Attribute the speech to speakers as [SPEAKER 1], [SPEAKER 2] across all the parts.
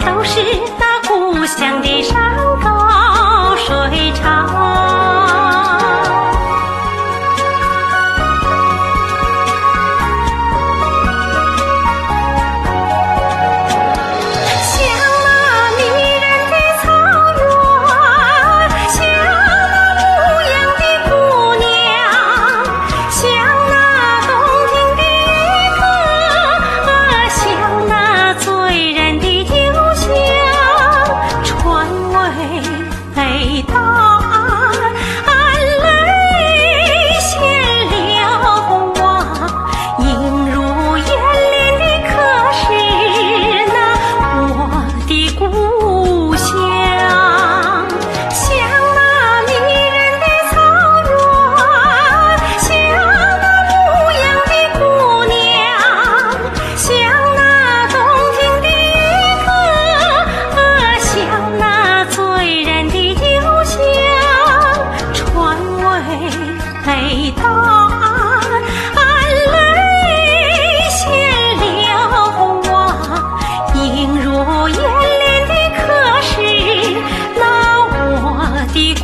[SPEAKER 1] 都是那故乡的山。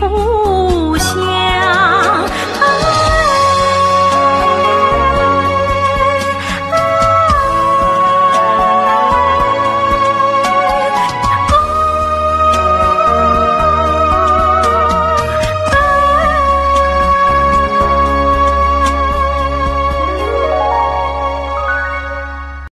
[SPEAKER 1] Oh.